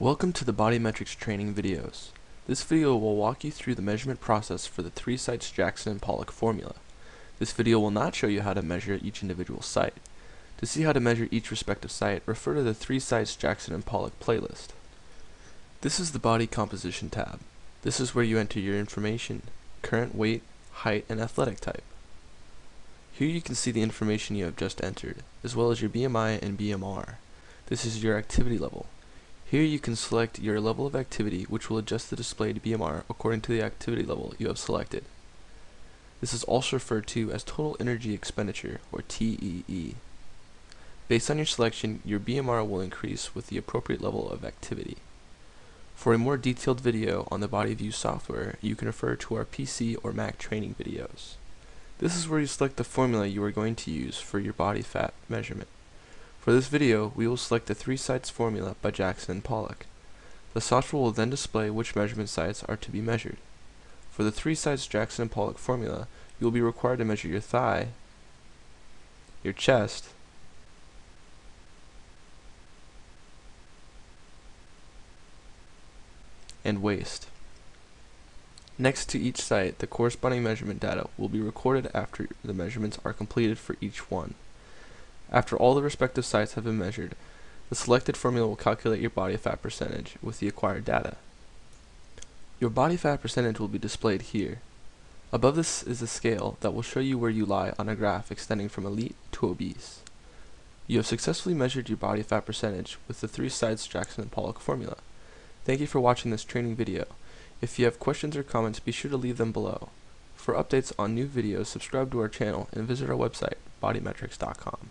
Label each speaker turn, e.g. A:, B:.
A: Welcome to the BodyMetrix training videos. This video will walk you through the measurement process for the three sites Jackson and Pollock formula. This video will not show you how to measure each individual site. To see how to measure each respective site, refer to the three sites Jackson and Pollock playlist. This is the Body Composition tab. This is where you enter your information, current weight, height, and athletic type. Here you can see the information you have just entered, as well as your BMI and BMR. This is your activity level. Here you can select your level of activity which will adjust the displayed BMR according to the activity level you have selected. This is also referred to as total energy expenditure or TEE. Based on your selection, your BMR will increase with the appropriate level of activity. For a more detailed video on the BodyView software, you can refer to our PC or Mac training videos. This is where you select the formula you are going to use for your body fat measurement. For this video, we will select the three sites formula by Jackson and Pollock. The software will then display which measurement sites are to be measured. For the three sites Jackson and Pollock formula, you will be required to measure your thigh, your chest, and waist. Next to each site, the corresponding measurement data will be recorded after the measurements are completed for each one. After all the respective sites have been measured, the selected formula will calculate your body fat percentage with the acquired data. Your body fat percentage will be displayed here. Above this is a scale that will show you where you lie on a graph extending from elite to obese. You have successfully measured your body fat percentage with the three sites Jackson and Pollock formula. Thank you for watching this training video. If you have questions or comments, be sure to leave them below. For updates on new videos, subscribe to our channel and visit our website, bodymetrix.com.